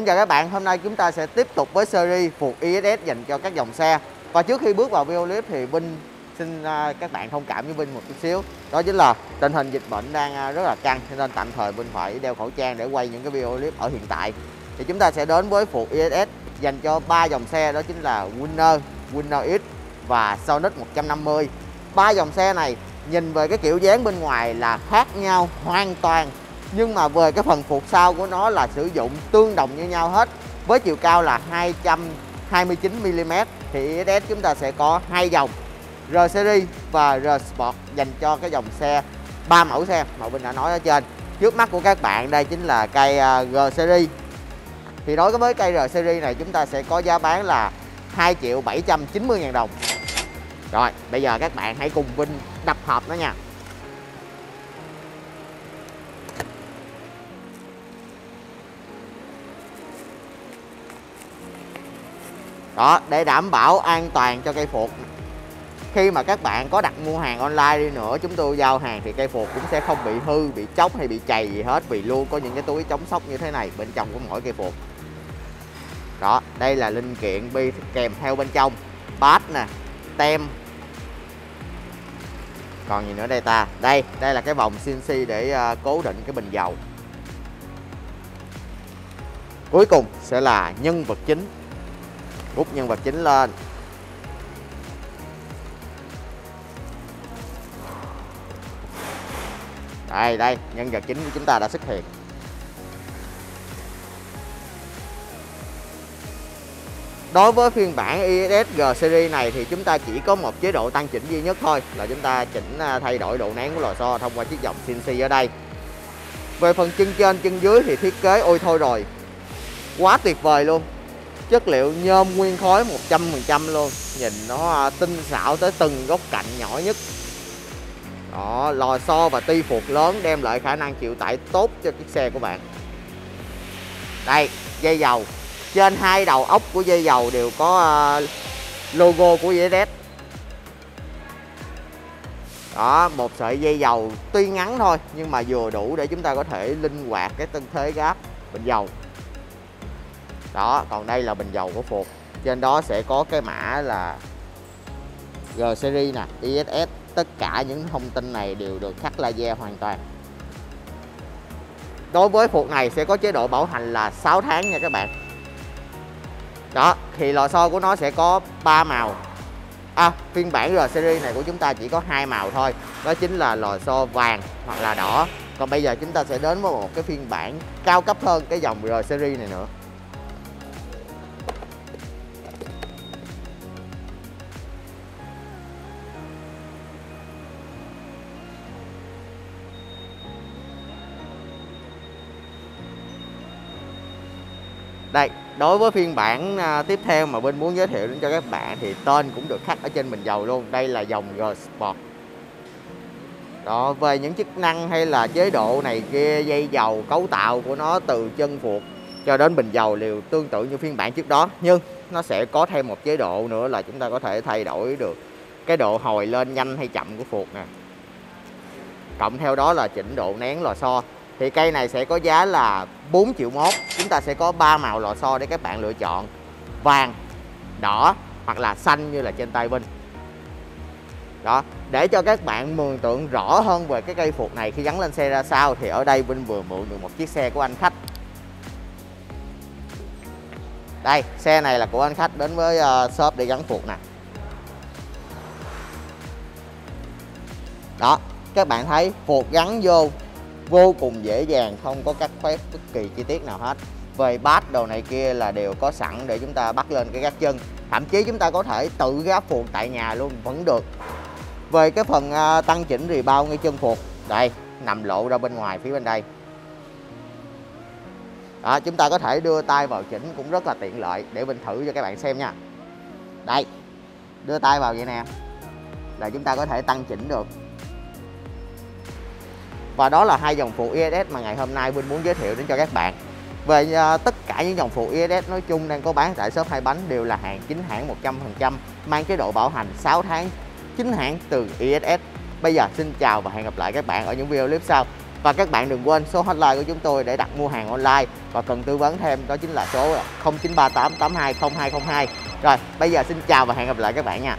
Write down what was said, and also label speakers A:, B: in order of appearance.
A: xin chào các bạn, hôm nay chúng ta sẽ tiếp tục với series Phục ISS dành cho các dòng xe. Và trước khi bước vào video clip thì Vinh xin à, các bạn thông cảm với Vinh một chút xíu. Đó chính là tình hình dịch bệnh đang à, rất là căng Cho nên tạm thời Vinh phải đeo khẩu trang để quay những cái video clip ở hiện tại. Thì chúng ta sẽ đến với Phục ISS dành cho ba dòng xe đó chính là Winner, Winner X và Sonic 150 ba dòng xe này nhìn về cái kiểu dáng bên ngoài là khác nhau hoàn toàn nhưng mà về cái phần phục sau của nó là sử dụng tương đồng như nhau hết. Với chiều cao là 229mm thì ES chúng ta sẽ có hai dòng R series và R Sport dành cho cái dòng xe ba mẫu xe mà mình đã nói ở trên. Trước mắt của các bạn đây chính là cây à, G series. Thì đối với cây R series này chúng ta sẽ có giá bán là 2 triệu 790 ngàn đồng. Rồi bây giờ các bạn hãy cùng Vinh đập hộp nó nha. Đó để đảm bảo an toàn cho cây phuộc khi mà các bạn có đặt mua hàng online đi nữa chúng tôi giao hàng thì cây phuộc cũng sẽ không bị hư bị chóc hay bị chày gì hết vì luôn có những cái túi chống sốc như thế này bên trong của mỗi cây phuộc đó đây là linh kiện bi kèm theo bên trong. Bát nè tem. Còn gì nữa đây ta? Đây đây là cái vòng CNC để uh, cố định cái bình dầu. Cuối cùng sẽ là nhân vật chính bút nhân vật chính lên đây đây, nhân vật chính của chúng ta đã xuất hiện Đối với phiên bản ISG series này thì chúng ta chỉ có một chế độ tăng chỉnh duy nhất thôi, là chúng ta chỉnh à, thay đổi độ nén của lò xo thông qua chiếc dòng CNC ở đây. Về phần chân trên, chân dưới thì thiết kế ôi thôi rồi. Quá tuyệt vời luôn chất liệu nhôm nguyên khối 100% luôn. Nhìn nó à, tinh xảo tới từng góc cạnh nhỏ nhất. Đó, lò xo và ti phục lớn đem lại khả năng chịu tải tốt cho chiếc xe của bạn. Đây, dây dầu. Trên hai đầu ốc của dây dầu đều có à, logo của VSS đó, một sợi dây dầu tuy ngắn thôi, nhưng mà vừa đủ để chúng ta có thể linh hoạt cái tư thế gáp bình dầu đó còn đây là bình dầu của Phục. Trên đó sẽ có cái mã là G series nè ISS tất cả những thông tin này đều được khắc laser hoàn toàn. Đối với Phục này sẽ có chế độ bảo hành là 6 tháng nha các bạn. Đó thì lò xo của nó sẽ có 3 màu. À, phiên bản R series này của chúng ta chỉ có hai màu thôi. Đó chính là lò xo vàng hoặc là đỏ. Còn bây giờ chúng ta sẽ đến với một cái phiên bản cao cấp hơn cái dòng R series này nữa. Đây, đối với phiên bản à, tiếp theo mà bên muốn giới thiệu đến cho các bạn thì tên cũng được khắc ở trên bình dầu luôn. Đây là dòng G Sport đó, về những chức năng hay là chế độ này kia, dây dầu, cấu tạo của nó từ chân phuộc cho đến bình dầu đều tương tự như phiên bản trước đó. Nhưng nó sẽ có thêm một chế độ nữa là chúng ta có thể thay đổi được cái độ hồi lên nhanh hay chậm của phuộc nè. Cộng theo đó là chỉnh độ nén lò xo thì cây này sẽ có giá là 4 triệu mốt. Chúng ta sẽ có ba màu lò xo để các bạn lựa chọn. Vàng đỏ hoặc là xanh như là trên tay Vinh. Đó để cho các bạn mường tượng rõ hơn về cái cây phục này khi gắn lên xe ra sao thì ở đây Vinh vừa mượn được một chiếc xe của anh khách. Đây xe này là của anh khách đến với uh, shop để gắn phục nè. Đó các bạn thấy phục gắn vô vô cùng dễ dàng, không có cắt khoét bất kỳ chi tiết nào hết. Về bát đồ này kia là đều có sẵn để chúng ta bắt lên cái gác chân. Thậm chí chúng ta có thể tự gác phuộc tại nhà luôn, vẫn được. Về cái phần à, tăng chỉnh rì bao ngay chân phuộc đây, nằm lộ ra bên ngoài phía bên đây. Đó, chúng ta có thể đưa tay vào chỉnh cũng rất là tiện lợi, để mình thử cho các bạn xem nha. Đây, đưa tay vào vậy nè, là chúng ta có thể tăng chỉnh được và đó là hai dòng phụ ISS mà ngày hôm nay Vinh muốn giới thiệu đến cho các bạn. Về uh, tất cả những dòng phụ ISS nói chung đang có bán tại shop hai bánh đều là hàng chính hãng 100% mang chế độ bảo hành 6 tháng chính hãng từ ISS bây giờ xin chào và hẹn gặp lại các bạn ở những video clip sau. Và các bạn đừng quên số hotline của chúng tôi để đặt mua hàng online. Và cần tư vấn thêm đó chính là số 0938820202 rồi bây giờ xin chào và hẹn gặp lại các bạn nha.